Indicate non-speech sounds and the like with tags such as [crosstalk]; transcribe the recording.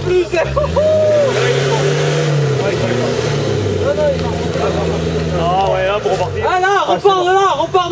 plus [laughs] Ah ouais, là, pour repartir. Ah là, repars de là, repars